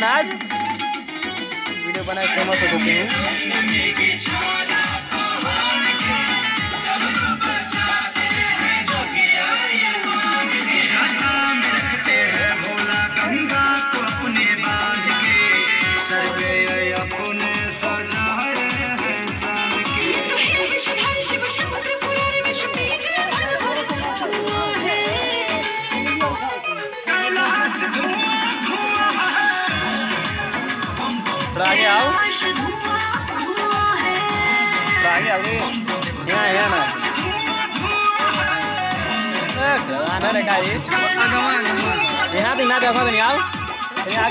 ना आज वीडियो बनाए फ़ेमस हो चुके हैं थोड़ा आगे आओ। थोड़ा आगे आओ यहाँ यहाँ ना यहाँ तो ना देखो तो आओ। यहाँ